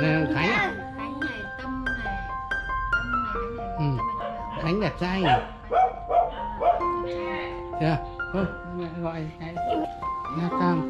nè Khánh à? này Tâm này Tâm này ừ. Khánh đẹp trai nhỉ? À. Chưa? Mẹ gọi cái Nha con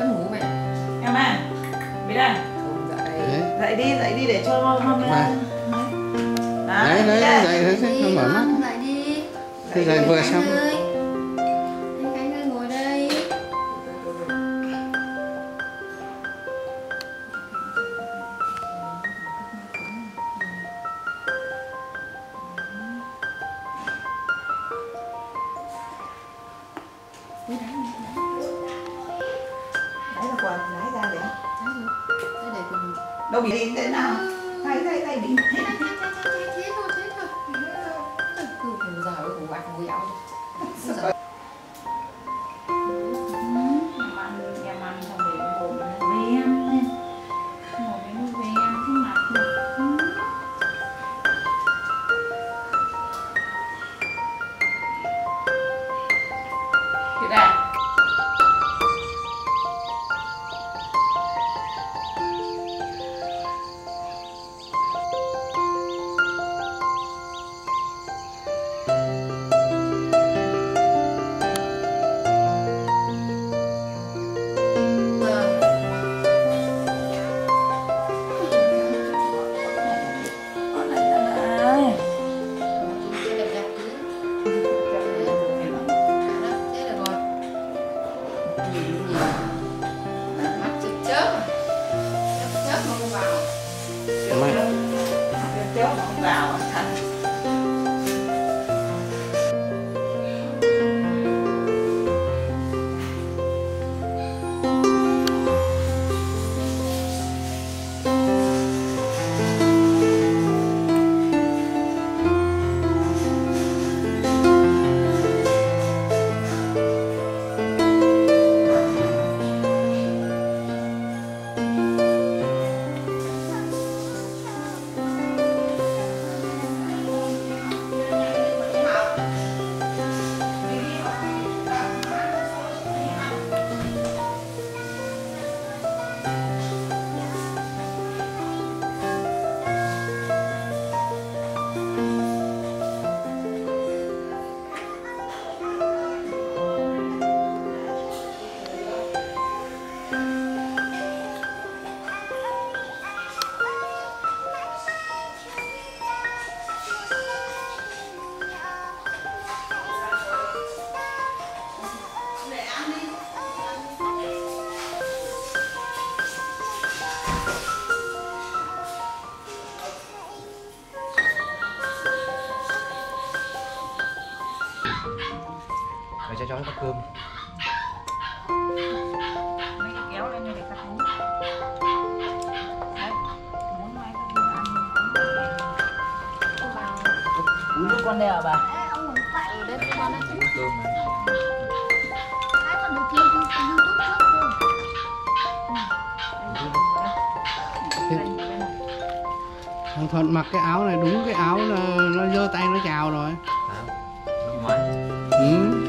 vẫn ngủ mẹ em à biết à dậy đi dậy đi để cho mâm lên đấy đấy dậy đấy mở mắt dậy đi dậy vừa xong thế thằng thuận mặc cái áo này đúng cái áo là nó giơ tay nó chào rồi. À, ừ.